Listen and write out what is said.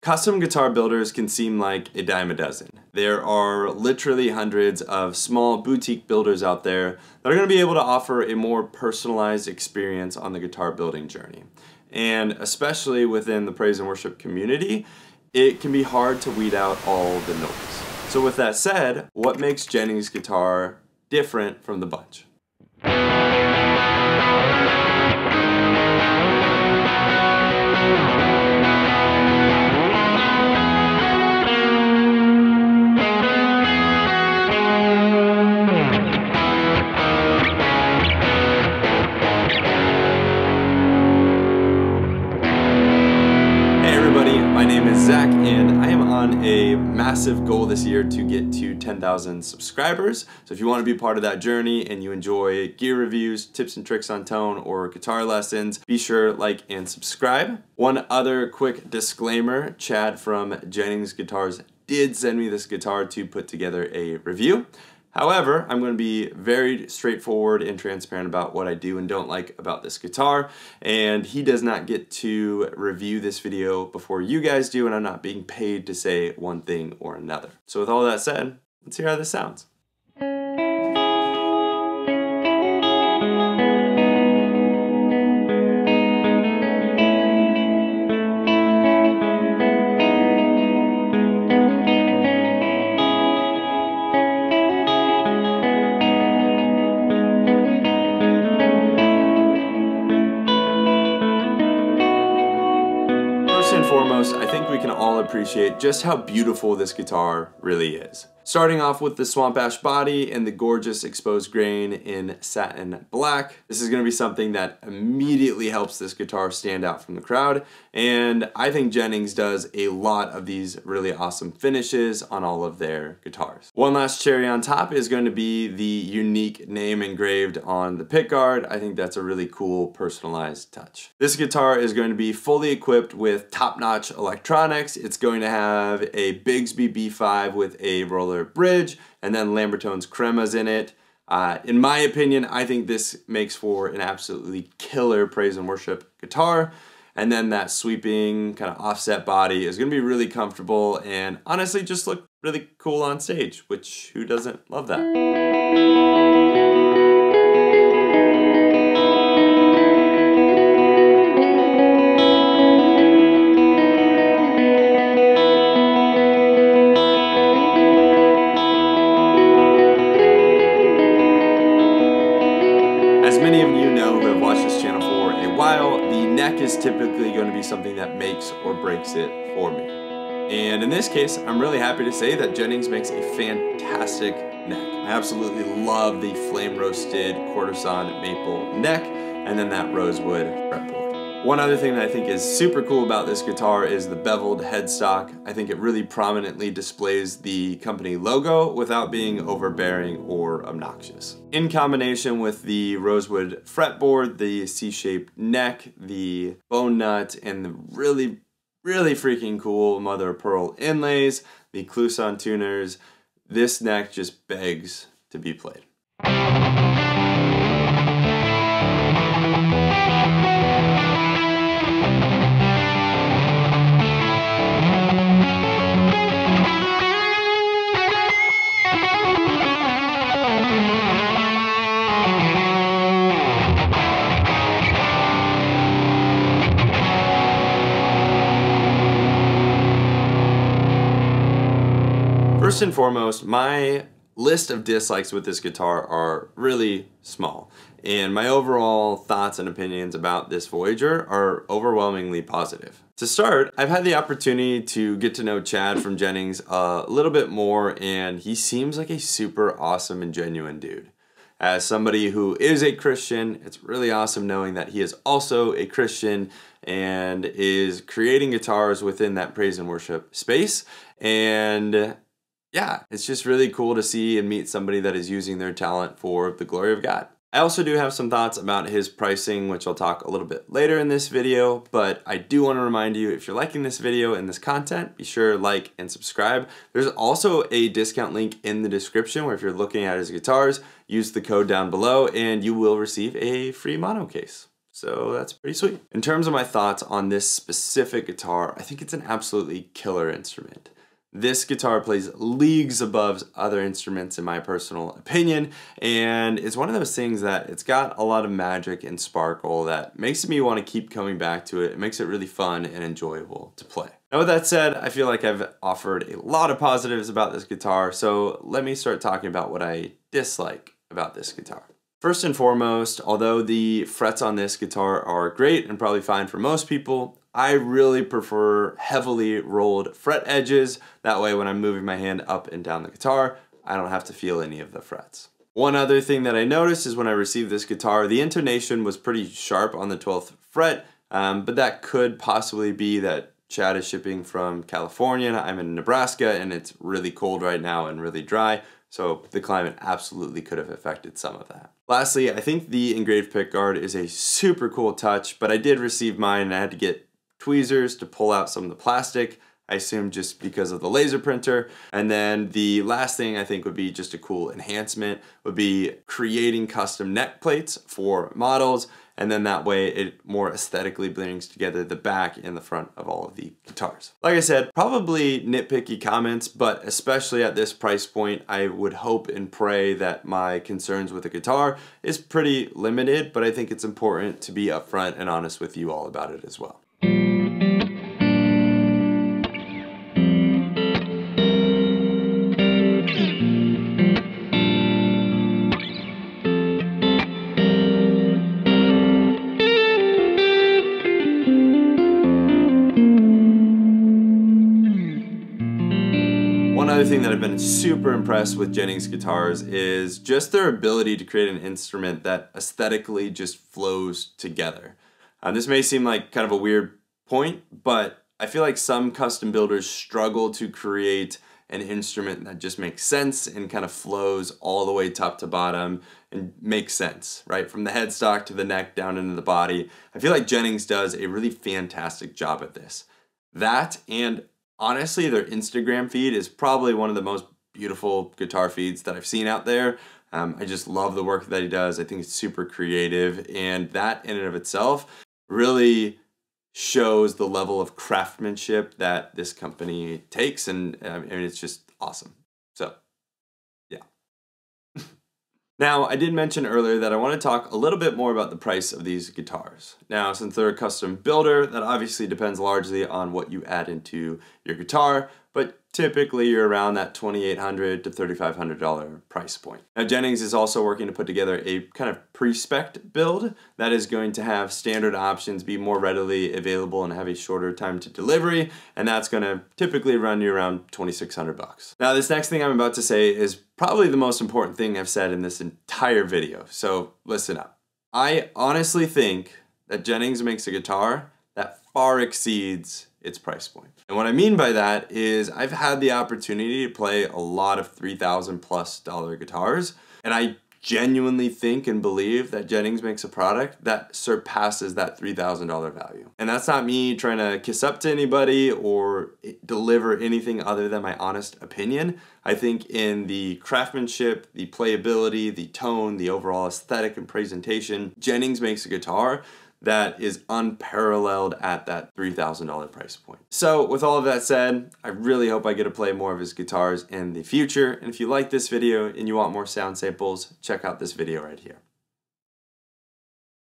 Custom guitar builders can seem like a dime a dozen. There are literally hundreds of small boutique builders out there that are going to be able to offer a more personalized experience on the guitar building journey. And especially within the praise and worship community, it can be hard to weed out all the noise. So with that said, what makes Jennings guitar different from the bunch? Massive goal this year to get to 10,000 subscribers. So if you want to be part of that journey and you enjoy gear reviews, tips and tricks on tone, or guitar lessons, be sure like and subscribe. One other quick disclaimer, Chad from Jennings Guitars did send me this guitar to put together a review. However, I'm going to be very straightforward and transparent about what I do and don't like about this guitar, and he does not get to review this video before you guys do, and I'm not being paid to say one thing or another. So with all that said, let's hear how this sounds. Foremost, I think we can all appreciate just how beautiful this guitar really is. Starting off with the Swamp Ash body and the gorgeous exposed grain in satin black. This is gonna be something that immediately helps this guitar stand out from the crowd. And I think Jennings does a lot of these really awesome finishes on all of their guitars. One last cherry on top is going to be the unique name engraved on the pickguard. I think that's a really cool personalized touch. This guitar is going to be fully equipped with top-notch electronics. It's going to have a Bigsby B5 with a roller bridge, and then Lambertone's cremas in it. Uh, in my opinion, I think this makes for an absolutely killer praise and worship guitar. And then that sweeping kind of offset body is going to be really comfortable and honestly just look really cool on stage, which who doesn't love that? Neck is typically going to be something that makes or breaks it for me. And in this case, I'm really happy to say that Jennings makes a fantastic neck. I absolutely love the flame roasted quartersawn maple neck and then that rosewood fretboard. One other thing that I think is super cool about this guitar is the beveled headstock. I think it really prominently displays the company logo without being overbearing or obnoxious. In combination with the rosewood fretboard, the C-shaped neck, the bone nut, and the really, really freaking cool mother of pearl inlays, the Kluson tuners, this neck just begs to be played. First and foremost, my list of dislikes with this guitar are really small. And my overall thoughts and opinions about this Voyager are overwhelmingly positive. To start, I've had the opportunity to get to know Chad from Jennings a little bit more, and he seems like a super awesome and genuine dude. As somebody who is a Christian, it's really awesome knowing that he is also a Christian and is creating guitars within that praise and worship space. And yeah, it's just really cool to see and meet somebody that is using their talent for the glory of God. I also do have some thoughts about his pricing, which I'll talk a little bit later in this video, but I do want to remind you, if you're liking this video and this content, be sure to like and subscribe. There's also a discount link in the description where if you're looking at his guitars, use the code down below and you will receive a free mono case. So that's pretty sweet. In terms of my thoughts on this specific guitar, I think it's an absolutely killer instrument. This guitar plays leagues above other instruments in my personal opinion, and it's one of those things that it's got a lot of magic and sparkle that makes me want to keep coming back to it. It makes it really fun and enjoyable to play. Now with that said, I feel like I've offered a lot of positives about this guitar, so let me start talking about what I dislike about this guitar. First and foremost, although the frets on this guitar are great and probably fine for most people, I really prefer heavily rolled fret edges. That way when I'm moving my hand up and down the guitar, I don't have to feel any of the frets. One other thing that I noticed is when I received this guitar, the intonation was pretty sharp on the 12th fret, um, but that could possibly be that Chad is shipping from California. I'm in Nebraska and it's really cold right now and really dry. So the climate absolutely could have affected some of that. Lastly, I think the engraved pickguard is a super cool touch, but I did receive mine and I had to get tweezers to pull out some of the plastic. I assume just because of the laser printer. And then the last thing I think would be just a cool enhancement would be creating custom neck plates for models and then that way it more aesthetically brings together the back and the front of all of the guitars. Like I said, probably nitpicky comments, but especially at this price point, I would hope and pray that my concerns with the guitar is pretty limited, but I think it's important to be upfront and honest with you all about it as well. Another thing that I've been super impressed with Jennings guitars is just their ability to create an instrument that aesthetically just flows together. Um, this may seem like kind of a weird point, but I feel like some custom builders struggle to create an instrument that just makes sense and kind of flows all the way top to bottom and makes sense, right? From the headstock to the neck down into the body. I feel like Jennings does a really fantastic job at this. That and honestly, their Instagram feed is probably one of the most beautiful guitar feeds that I've seen out there. Um, I just love the work that he does. I think it's super creative, and that in and of itself really shows the level of craftsmanship that this company takes, and I mean, it's just awesome. So. Now, I did mention earlier that I want to talk a little bit more about the price of these guitars. Now, since they're a custom builder, that obviously depends largely on what you add into your guitar, but typically you're around that 2,800 to $3,500 price point. Now Jennings is also working to put together a kind of pre-spec build that is going to have standard options be more readily available and have a shorter time to delivery, and that's going to typically run you around 2,600 bucks. Now this next thing I'm about to say is probably the most important thing I've said in this entire video, so listen up. I honestly think that Jennings makes a guitar that far exceeds its price point. And what I mean by that is I've had the opportunity to play a lot of 3000 plus dollar guitars and I genuinely think and believe that Jennings makes a product that surpasses that $3,000 value. And that's not me trying to kiss up to anybody or deliver anything other than my honest opinion. I think in the craftsmanship, the playability, the tone, the overall aesthetic and presentation, Jennings makes a guitar that is unparalleled at that $3,000 price point. So with all of that said, I really hope I get to play more of his guitars in the future. And if you like this video and you want more sound samples, check out this video right here.